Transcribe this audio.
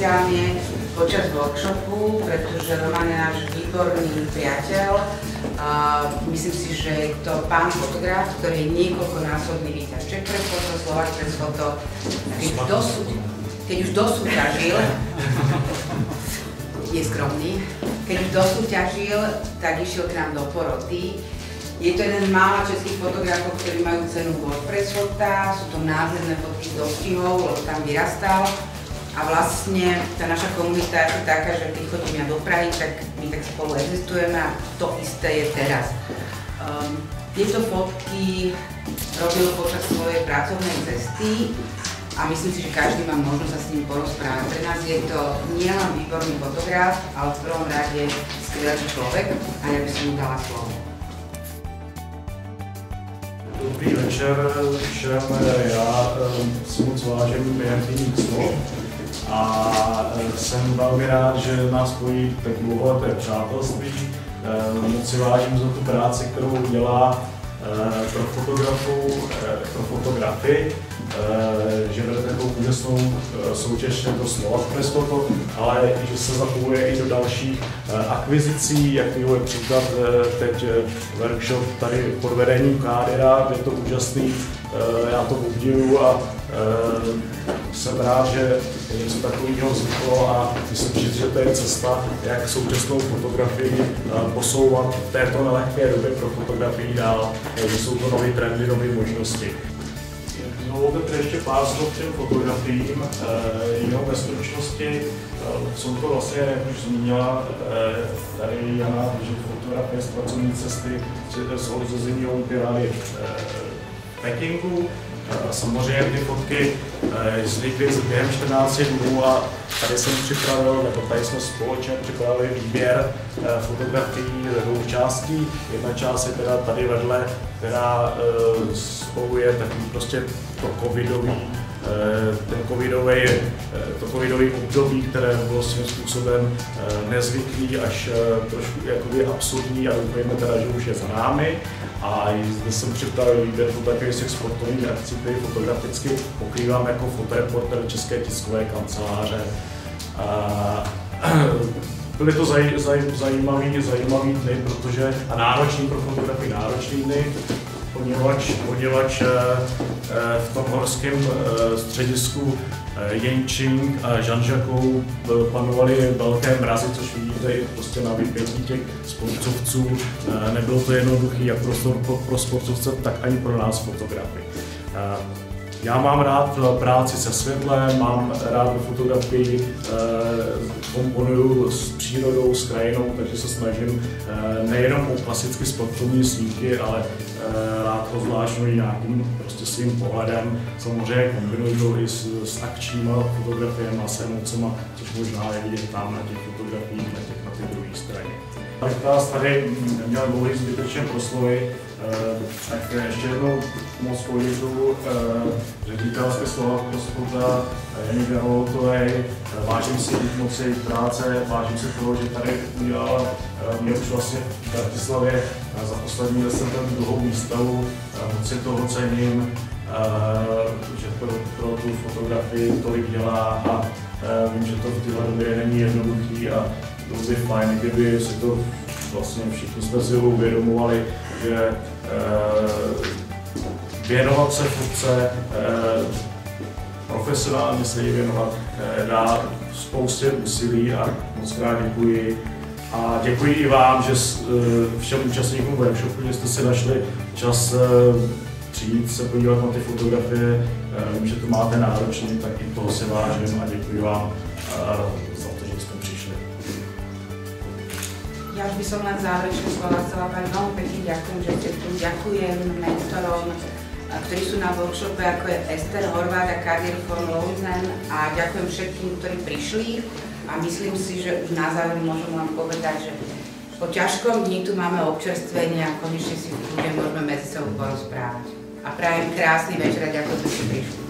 špeciálne počas workshopu, pretože Roman je náš výborný priateľ. Myslím si, že je to pán fotograf, ktorý je niekoľkonásobný vítač Čech pre foto, Slovak pre foto. Keď, dosud, keď už dosúťažil, je skromný, keď už dosúťažil, tak išiel k nám do poroty je to jeden z mála českých fotografov, ktorí majú cenu WordPress fota, sú to nádherné fotky z dostihov, lebo tam vyrastal. A vlastne tá naša komunita je taká, že keď chodím ja do Prahy, tak my tak spolu existujeme a to isté je teraz. Um, tieto fotky robil počas svojej pracovnej cesty a myslím si, že každý má možnosť sa s ním porozprávať. Pre nás je to nielen výborný fotograf, ale v prvom rade skvelý človek a ja by som mu dala slovo. Dobrý večer všem. Já eh, si moc vážím Jarkyních slov a eh, jsem velmi rád, že nás spojí tak dlouholeté přátelství. Eh, moc si vážím za tu práci, kterou dělá pro fotografu, pro fotografy že vede takovou úžasnou eh, soutěž jako Slovak Press Photo, ale že se zapojuje i do dalších eh, akvizicí, jakýho je příklad teď workshop tady pod vedením Kádera, je to úžasný, já to obdivuju a jsem rád, že něco takového vzniklo a myslím si, že to je cesta, jak současnou fotografii posouvat v této nelehké době pro fotografii dál, že jsou to nové trendy, nové možnosti. Dovolte ještě pár slov těm fotografiím, eh, jenom ve stručnosti. Eh, jsou to vlastně, jak už zmínila eh, tady Jana, že fotografie z pracovní cesty z odřezení olympiády Pekingu. Samozřejmě ty fotky vznikly během 14 dnů a tady jsem připravil, nebo tady jsme společně připravili výběr fotografií ze dvou částí. Jedna část je teda tady vedle, která spojuje takový prostě to covidový, eh, ten covidový, eh, to covidový období, které bylo svým způsobem eh, nezvyklý až trošku jakoby absurdní a doufejme teda, že už je za námi. A zde jsem připravil výběr fotografii z těch sportovních akcí, které fotograficky pokrývám jako fotoreporter České tiskové kanceláře. byly to zaj, zaj, zajímavý, zajímavý dny, protože, a náročný pro fotografii náročný dny, poněvadž, poněvadž eh, eh, v tom horském eh, středisku Jenčing a Žanžakou panovaly velké mrazy, což vidíte i prostě na vypětí těch sportovců. Nebylo to jednoduché jak pro, pro sportovce, tak ani pro nás fotografy. Já mám rád práci se světlem, mám rád fotografii, komponuju s přírodou, s krajinou, takže se snažím nejenom o klasicky sportovní snímky, ale Eh, rád ho zvláštňuji nějakým prostě svým pohledem. Samozřejmě kombinuju i s, s akčníma fotografiemi a s emocema, což možná je vidět tam na těch fotografiích, na těch na té druhé straně. Abych vás tady neměl dlouhý zbytečně proslovy, eh, tak ještě jednou moc poděkuju eh, ředitelské slova Prospota Janí Gaholtové. Vážím si moc jejich práce, vážím si toho, že tady udělala mě už vlastně v Bratislavě za poslední let jsem tam druhou výstavu, moc si toho cením, že pro, pro tu fotografii tolik dělá a vím, že to v téhle době není jednoduchý a bylo by fajn, kdyby si to vlastně všichni jsme si uvědomovali, že věnovat se fotce, profesionálně se jí věnovat, dá spoustě úsilí a moc krát děkuji a děkuji i vám, že eh, všem účastníkům workshopu, že jste si našli čas eh, přijít se podívat na ty fotografie. Vím, že to máte náročný, tak i toho si vážím a děkuji vám za to, Já už by som len záverečné slova chcela povedať veľmi pekne ďakujem, že ste tu. Ďakujem mentorom, ktorí sú na workshope, ako je Ester Horváth a Kadir von Louisen a ďakujem všetkým, ktorí prišli. A myslím si, že už na záver môžem vám povedať, že po ťažkom dni tu máme občerstvenie a konečne si ľudia môžeme medzi sebou porozprávať. A prajem krásny večer a ďakujem, že ste prišli.